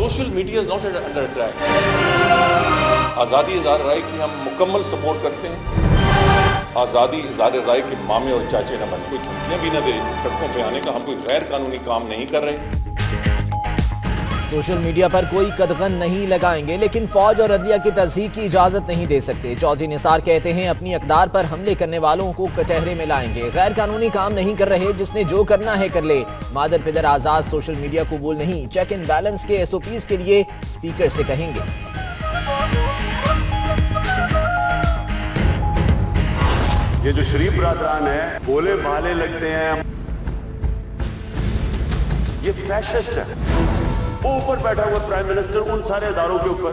Social media is not under attack आज़ादी इजहार राय की हम मुकम्मल सपोर्ट करते हैं आज़ादी इजहार राय के मामे और चाचे न बन कोई धमकियाँ भी न दे सड़कों पर आने का हम कोई गैर कानूनी काम नहीं कर रहे सोशल मीडिया पर कोई कदगन नहीं लगाएँगे, लेकिन फौज और अदलिया की तस्दीक की इजाज़त नहीं दे सकते। चौधरी निसार कहते हैं, अपनी अकदार पर हमले करने वालों को कटहरे में लाएँगे। गैर कानूनी काम नहीं कर रहे, जिसने जो करना है कर ले। मादर पिदर आज़ाद सोशल मीडिया कबूल नहीं चेक इन बैलेंस के एस के लिए स्पीकर से कहेंगे। ये जो शरीफ बरदरान है बोले भाले लगते हैं। ये फैशिस्ट है। ऊपर बैठा हुआ प्राइम मिनिस्टर उन सारे इदारों के ऊपर।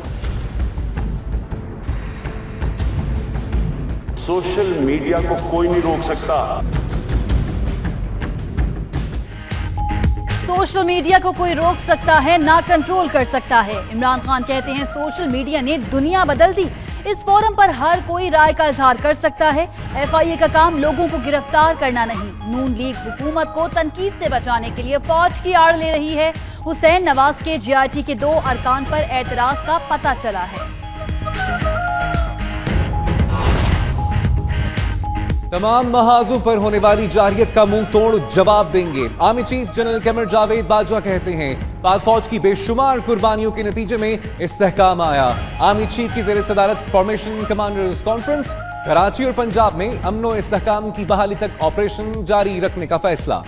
सोशल मीडिया को कोई नहीं रोक सकता। सोशल मीडिया को कोई रोक सकता है, ना कंट्रोल कर सकता है। इमरान खान कहते हैं सोशल मीडिया ने दुनिया बदल दी। इस फोरम पर हर कोई राय का इजहार कर सकता है। एफआईए का काम लोगों को गिरफ़्तार करना नहीं। नून लीग हुकूमत को तनकीद से बचाने के लिए फौज की आड़ ले रही है। हुसैन नवाज़ के जीआरटी के दो अरकान पर एतराज़ का पता चला है। तमाम महाजों पर होने वाली जारियत का मुँह तोड़ जवाब देंगे। Army chief general Qamar Javed Bajwa कहते हैं, पाक फौज की बेशुमार कुर्बानियों के नतीजे में इस्तेकाम आया। आर्मी चीफ की जेर सदारत फॉर्मेशन कमांडर्स कॉन्फ्रेंस, कराची और पंजाब में अमनो इस्तेकाम की बहाली तक ऑपरेशन जारी रखने का फैसला।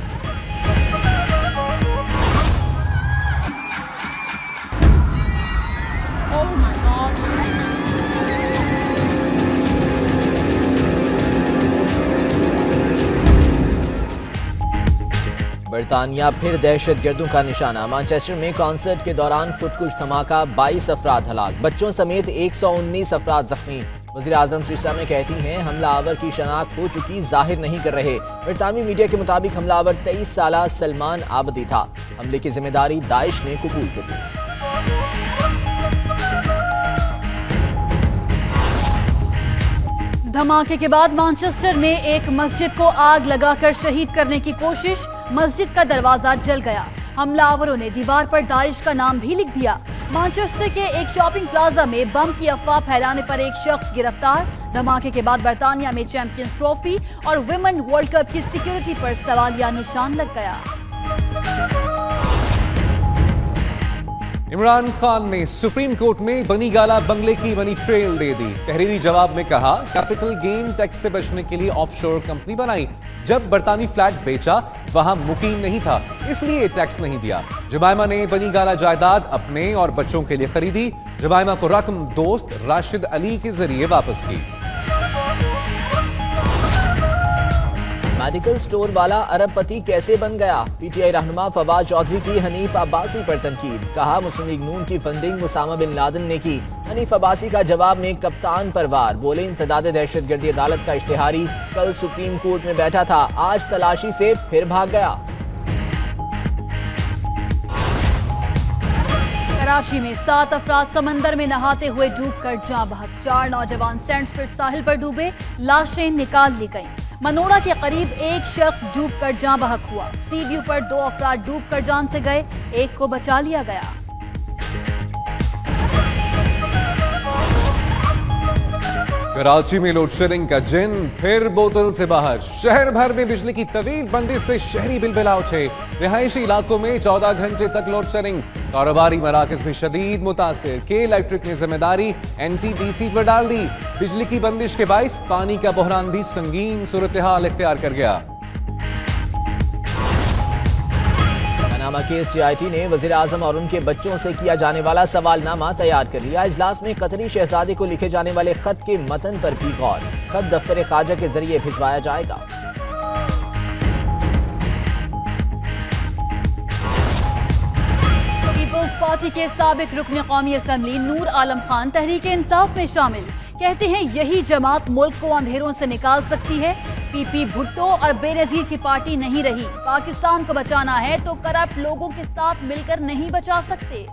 बरतानिया, फिर दहशत गर्दों का निशाना। मानचेस्टर में कॉन्सर्ट के दौरान खुद खुदकुश धमाका 22 अफराद हलाक। बच्चों समेत 119 अफराद जख्मी। वजी अजम श्रीसा में कहती हैं, हमलावर की शनाख्त हो चुकी, ज़ाहिर नहीं कर रहे। बरतानवी मीडिया के मुताबिक हमलावर तेईस साल सलमान आबदी था। हमले की ज़िम्मेदारी दाइश ने कबूल कर ली। धमाके के बाद मानचेस्टर में एक मस्जिद को आग लगाकर शहीद करने की कोशिश। मस्जिद का दरवाज़ा जल गया। हमलावरों ने दीवार पर दाइश का नाम भी लिख दिया। मानचेस्टर के एक शॉपिंग प्लाजा में बम की अफवाह फैलाने पर एक शख्स गिरफ़्तार। धमाके के बाद बर्तानिया में चैंपियंस ट्रॉफी और विमेन वर्ल्ड कप की सिक्योरिटी पर सवालिया निशान लग गया। इमरान खान ने सुप्रीम कोर्ट में बनी गाला बंगले की बनी ट्रेल दे दी। तहरीरी जवाब में कहा कैपिटल गेन टैक्स से बचने के लिए ऑफशोर कंपनी बनाई। जब बरतानी फ्लैट बेचा, वहाँ मुकीम नहीं था, इसलिए टैक्स नहीं दिया। जमायमा ने बनी गाला जायदाद अपने और बच्चों के लिए खरीदी। जमायमा को रकम दोस्त राशिद अली के ज़रिए वापस की। मेडिकल स्टोर वाला अरबपति कैसे बन गया? पीटीआई रहनुमा फवाद चौधरी की हनीफ अब्बासी पर तनकीद, कहा मुस्लिम लीग नून की फंडिंग मुसामा बिन लादन ने की। हनीफ अब्बासी का जवाब में कप्तान पर वार बोले इंसदाद दहशत गर्दी अदालत का इश्तेहारी, कल सुप्रीम कोर्ट में बैठा था, आज तलाशी से फिर भाग गया। कराची में सात अफराद समंदर में नहाते हुए डूब कर जा बहक, चार नौजवान सैंडस्पिट साहिल पर डूबे, लाशें निकाल ली गईं। मनोड़ा के करीब एक शख्स डूबकर कर बहक हुआ। सी व्यू पर दो अफराद डूबकर जान से गए, एक को बचा लिया गया। कराची में लोड शेडिंग का जिन, फिर बोतल से बाहर। शहर भर में बिजली की तवील बंदिश से शहरी बिल बिलाव छे रिहायशी इलाकों में 14 घंटे तक लोड शेडिंग। कारोबारी मराकज में शदीद मुतासर। के इलेक्ट्रिक ने ज़िम्मेदारी एनटीडीसी पर डाल दी। बिजली की बंदिश के बाईस पानी का बहरान भी संगीन सूरत हाल इख्तियार कर गया। पनामा केस जीआईटी ने वज़ीर आज़म और उनके बच्चों से किया जाने वाला सवालनामा तैयार कर लिया। इजलास में कतरी शहजादे को लिखे जाने वाले खत के मतन पर भी गौर। खत दफ्तर खारजा के ज़रिए भिजवाया जाएगा। पार्टी के सबक रुकन कौमी असम्बली नूर आलम खान तहरीक इंसाफ में शामिल। कहते हैं, यही जमात मुल्क को अंधेरों से निकाल सकती है। पीपी भुट्टो और बेनजीर की पार्टी नहीं रही। पाकिस्तान को बचाना है तो करप्ट लोगों के साथ मिलकर नहीं बचा सकते।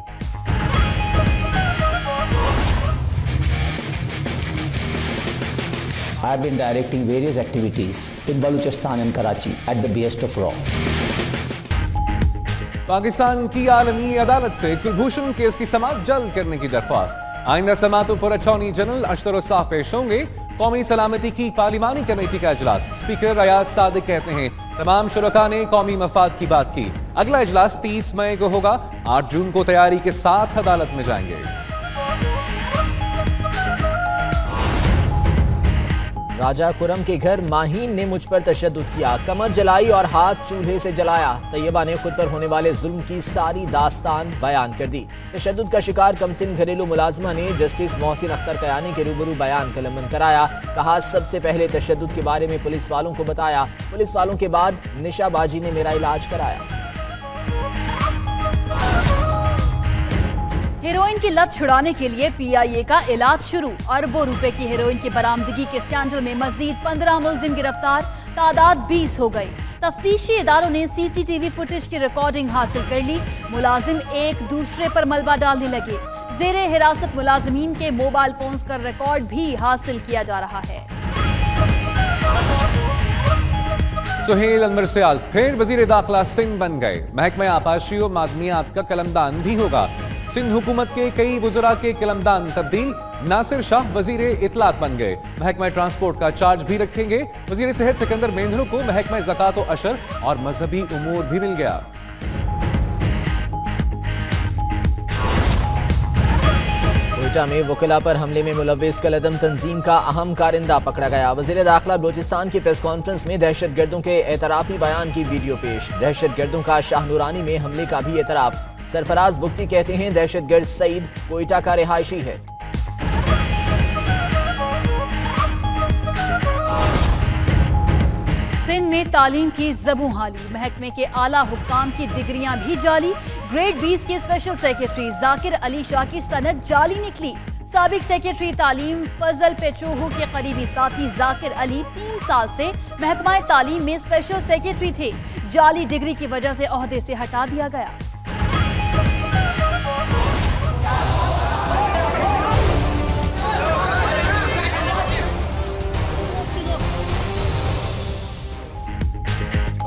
I have been directing various activities in Baluchistan and Karachi at the behest of RAW. Pakistan की आलमी अदालत से कुलभूषण केस की समाप्त जल्द करने की दरख्वास्त। आइंदा समातों पर अटॉर्नी जनरल अशतर साफ़ पेश होंगे। कौमी सलामती की पार्लिमानी कमेटी का इजलास। स्पीकर रयाज सादिक कहते हैं, तमाम शुरा ने कौमी मफाद की बात की। अगला इजलास 30 मई को होगा। आठ जून को तैयारी के साथ अदालत में जाएँगे। राजा खुरम के घर माहीन ने मुझ पर तशद किया, कमर जलाई और हाथ चूल्हे से जलाया। तैयबा ने खुद पर होने वाले जुल्म की सारी दास्तान बयान कर दी। तशद का शिकार कमसिन घरेलू मुलाजमा ने जस्टिस मोहसिन अख्तर कयानी के रूबरू बयान कलमन कराया। कहा, सबसे पहले तशद के बारे में पुलिस वालों को बताया। पुलिस वालों के बाद निशाबाजी ने मेरा इलाज कराया। हेरोइन की लत छुड़ाने के लिए पीआईए का इलाज शुरू। अरबों रुपए की हेरोइन की बरामदगी के स्कैंडल में मजीद पंद्रह मुलजिम गिरफ़्तार, तादाद बीस हो गई। तफ्तीशी इदारों ने सीसीटीवी फुटेज की रिकॉर्डिंग हासिल कर ली। मुलाजिम एक दूसरे पर मलबा डालने लगे। जेर हिरासत मुलाजमीन के मोबाइल फ़ोन का रिकॉर्ड भी हासिल किया जा रहा है। सुहेल अनवर सियाल फिर वज़ीर दाखिला सिंह बन गए। महकमा आपाशी और मादनियात का कलमदान भी होगा। सिंध हुकूमत के कई वजुरा के कलमदान तब्दील। नासिर शाह वज़ीर इतलाक बन गए। महकमा ट्रांसपोर्ट का चार्ज भी रखेंगे। वज़ीर सेहत सिकंदर मेंढरू को महकमा जक़ात अशर और मजहबी उमूर भी मिल गया। कोयटा में वकला पर हमले में मुलविस कलदम तंजीम का अहम कारिंदा पकड़ा गया। वज़ीर दाखिला बलोचिस्तान की प्रेस कॉन्फ्रेंस में दहशत गर्दों के एतराफी बयान की वीडियो पेश। दहशत गर्दों का शाहनुरानी में हमले का भी एतराफ़। सरफराज बुख्ती कहते हैं दहशतगर्द सईद कोयटा का रिहायशी है। सिंध में तालीम की जबू हाली। महकमे के आला हुक्काम की डिग्रियाँ भी जाली। ग्रेड 20 के स्पेशल सेक्रेटरी जाकिर अली शाह की सनद जाली निकली। सबक सेक्रेटरी तालीम फजल पेचोहू के करीबी साथी जाकिर अली तीन साल से महकमा तालीम में स्पेशल सेक्रेटरी थे। जाली डिग्री की वजह से अहदे से हटा दिया गया।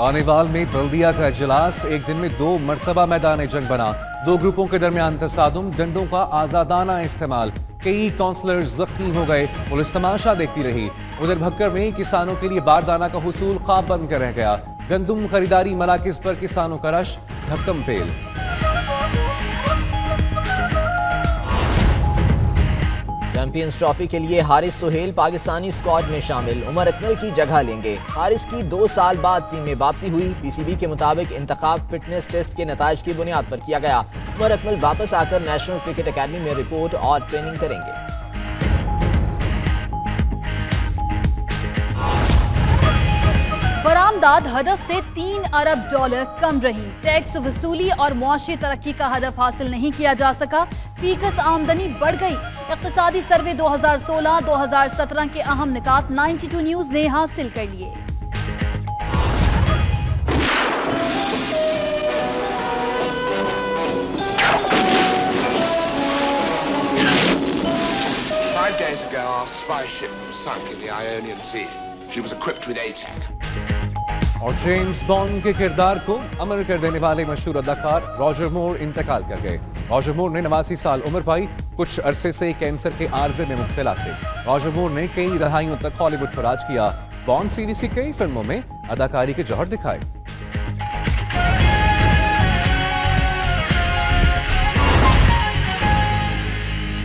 आनेवाल में बल्दिया का इजलास। एक दिन में दो मरतबा मैदान जंग बना। दो ग्रुपों के दरमियान तसादुम डंडों का आजादाना इस्तेमाल। कई काउंसलर जख्मी हो गए। पुलिस तमाशा देखती रही। उधर भक्कर में किसानों के लिए बारदाना का हसूल खाब बन कर रह गया। गंदुम खरीदारी मराकज पर किसानों का रश धक्कम पेल। चैंपियंस ट्रॉफी के लिए हारिस सुहेल पाकिस्तानी स्क्वाड में शामिल। उमर अकमल की जगह लेंगे। हारिस की दो साल बाद टीम में वापसी हुई। पीसीबी के मुताबिक इंतखाब फिटनेस टेस्ट के नतज की बुनियाद पर किया गया। उमर अकमल वापस आकर नेशनल क्रिकेट अकेडमी में रिपोर्ट और ट्रेनिंग करेंगे। बरामदाद हदफ से तीन अरब डॉलर कम रही। टैक्स, वसूली और मुआशी तरक्की का हदफ हासिल नहीं किया जा सका। फीकस आमदनी बढ़ गई। इकतदी सर्वे 2016-2017 के अहम निकात 92 न्यूज़ ने हासिल कर लिए Five days ago, our spy ship was sunk in the Ionian Sea. She was equipped with ATAC. और जेम्स बॉन्ड के किरदार को अमर कर देने वाले मशहूर अदाकार रॉजर मोर इंतकाल कर गए रॉजर मोर ने नवासी साल उम्र पाई, कुछ अरसे से कैंसर के आर्जे में मुब्तला थे। रॉजर मोर ने कई दहाइयों तक हॉलीवुड पर राज किया। बॉन्ड सीरीज़ की कई फ़िल्मों में अदाकारी के जौहर दिखाए।